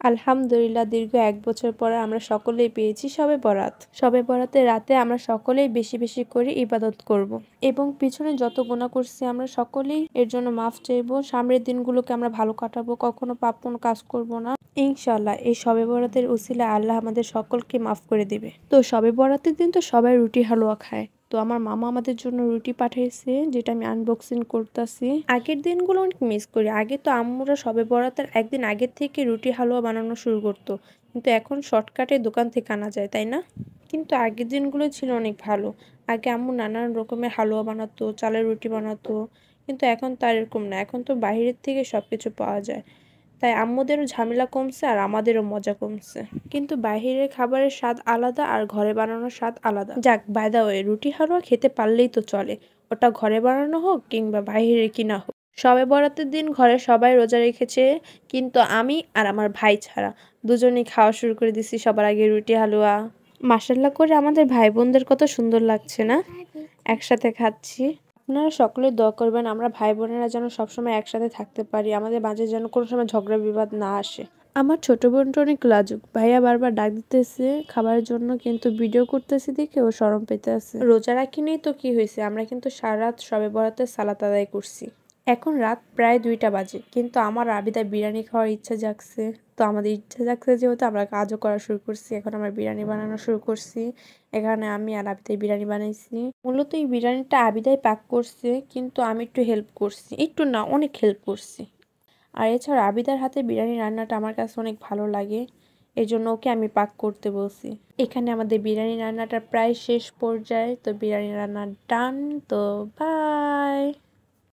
আলহামদুলিল্লাহ, দীর্ঘ এক বছর পরে আমরা সকলেই পেয়েছি সবে বরাত। সবে বরাতের রাতে আমরা সকলেই বেশি বেশি করে ইবাদত করব। এবং পিছনে যত গোনা করছি আমরা সকলেই এর জন্য মাফ চাইব। সামনের দিনগুলোকে আমরা ভালো কাটাবো, কখনো পাপ কোনো কাজ করব না। ইনশাল্লাহ এই সবে বরাতের উসিলা আল্লাহ আমাদের সকলকে মাফ করে দিবে। তো সবে বরাতের দিন তো সবাই রুটি হালুয়া খায়। তো আমার মামা আমাদের জন্য রুটি পাঠিয়েছে যেটা আমি আনবক্সিং করতেছি। আগের দিনগুলো অনেক মিস করি। আগে তো আম্মুরা সবে বরাতের একদিন আগের থেকে রুটি হালুয়া বানানো শুরু করতো। কিন্তু এখন শর্টকাটে দোকান থেকে আনা যায়, তাই না? কিন্তু আগের দিনগুলো ছিল অনেক ভালো। আগে আম্মু নানান রকমের হালুয়া বানাতো, চালের রুটি বানাতো। কিন্তু এখন তার এরকম না। এখন তো বাইরের থেকে সব কিছু পাওয়া যায়। তাই আম্মুদেরও ঝামেলা কমছে আর আমাদেরও মজা কমছে। কিন্তু বাহিরের খাবারের স্বাদ আলাদা আর ঘরে বানানোর স্বাদ আলাদা। যাক বাই দা ওয়ে রুটি হালুয়া খেতে পারলেই তো চলে। ওটা ঘরে বানানো হোক কিংবা বাহিরে কিনা হোক। সবে বরাতের দিন ঘরে সবাই রোজা রেখেছে, কিন্তু আমি আর আমার ভাই ছাড়া। দুজনেই খাওয়া শুরু করে দিছি সবার আগে রুটি হালুয়া। মাসাল্লা করে আমাদের ভাই বোনদের কত সুন্দর লাগছে না? একসাথে খাচ্ছি। আপনারা সকলে দোয়া করবেন আমরা ভাই বোনেরা যেন সবসময় একসাথে থাকতে পারি আমাদের মাঝে যেন কোনো সময় ঝগড়া বিবাদ না আসে। আমার ছোট বোনটা অনেক লাজুক। ভাইয়া বারবার ডাক দিতেছে খাবারের জন্য কিন্তু ভিডিও করতেছি দেখে ও সরম পেতে আছে রোজা রাখিনি তো কি হয়েছে আমরা কিন্তু সারা রাত সবে বরাতে সালাত আদায় করছি। এখন রাত প্রায় দুইটা বাজে, কিন্তু আমার আবিদা বিরিয়ানি খাওয়ার ইচ্ছা জাগছে। তো আমাদের ইচ্ছা জাগছে যেহেতু আমরা কাজও করা শুরু করছি, এখন আমরা বিরিয়ানি বানানো শুরু করছি। এখানে আমি আর আবিদাই বিরিয়ানি বানাইছি। মূলত এই বিরিয়ানিটা আবিদাই পাক করছে, কিন্তু আমি একটু হেল্প করছি। একটু না, অনেক হেল্প করছি। আর এছাড়া আবিদার হাতে বিরিয়ানি রান্নাটা আমার কাছে অনেক ভালো লাগে এই জন্য ওকে আমি পাক করতে বলছি। এখানে আমাদের বিরিয়ানি রান্নাটা প্রায় শেষ পর্যায়ে, তো বিরিয়ানি রান্না ডান তো বাই